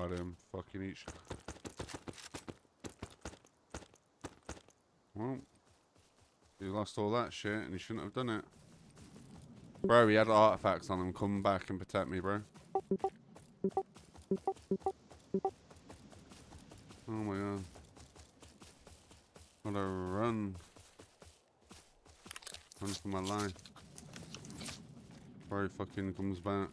Got him. Fucking each. Well, he lost all that shit and he shouldn't have done it. Bro, he had artifacts on him. Come back and protect me, bro. Oh my god. Gotta run. Run for my life. He fucking comes back.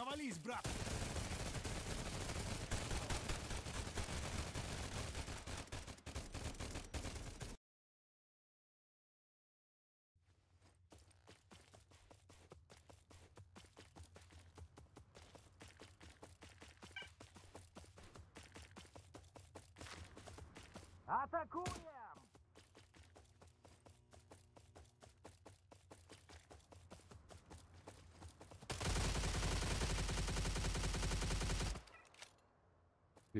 Навались, брат! Атакуем!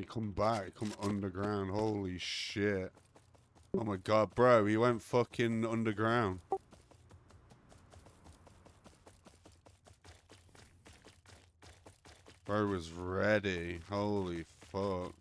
He come back, come underground. Holy shit. Oh my god, bro, he went fucking underground. Bro was ready. Holy fuck.